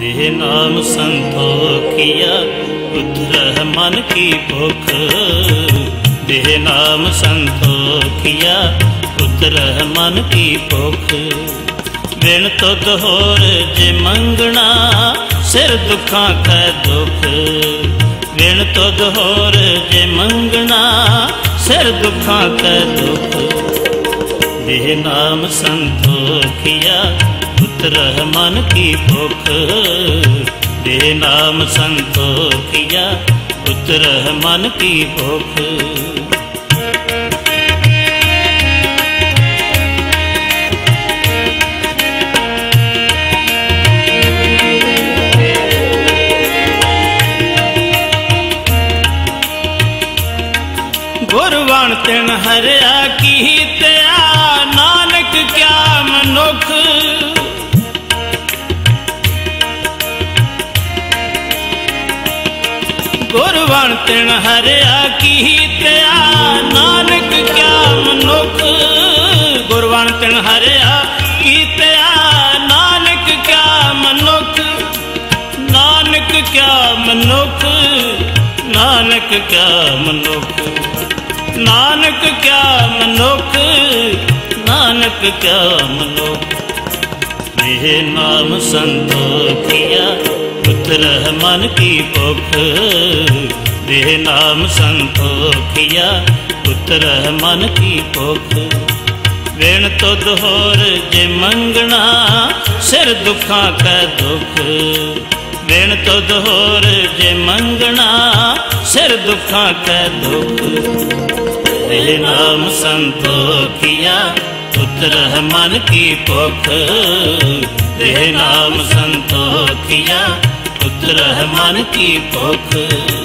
देह नाम संतोखिया उतर मन की भूख। देह नाम संतोखिया उतर मन की भूख। बिन तो होर जे मंगना, सिर दुखां का दुख। बिन तो होर जे मंगना, सिर दुखां का दुख। देह नाम संतोखिया पुत्र रहमान की भूख। दे नाम संतोखिया उतरह मन की भूख। गुरवण तिन हरिया की तया। नानक क्या मनुख ਗੁਰਵਣ ਤਿਨ ਹਰਿਆ ਕੀ ਤਿਆ ਨਾਨਕ ਕਿਆ ਮਨੁਖ ਗੁਰਵਣ ਤਿਨ ਹਰਿਆ ਕੀ ਤਿਆ ਨਾਨਕ ਕਿਆ ਮਨੁਖ ਨਾਨਕ ਕਿਆ ਮਨੁਖ ਨਾਨਕ ਕਿਆ ਮਨੁਖ ਨਾਨਕ ਕਿਆ ਮਨੁਖ ਨਾਨਕ ਕਿਆ ਮਨੁਖ ਇਹ ਨਾਮ ਸੰਤੋਖਿਆ ਪੁੱਤਰ ਮਨ ਕੀ ਭੁਖ रे नाम संतोखिया, पुत्र मन की भुख ऋण तो दोहर जे मंगना, सिर दुखा का दुख। ऋण तो दोहर जे मंगना, सिर दुखा का दुख। रे नाम संतोखिया, पुत्र मन की भुख रे नाम संतोखिया, पुत्र मन की भुख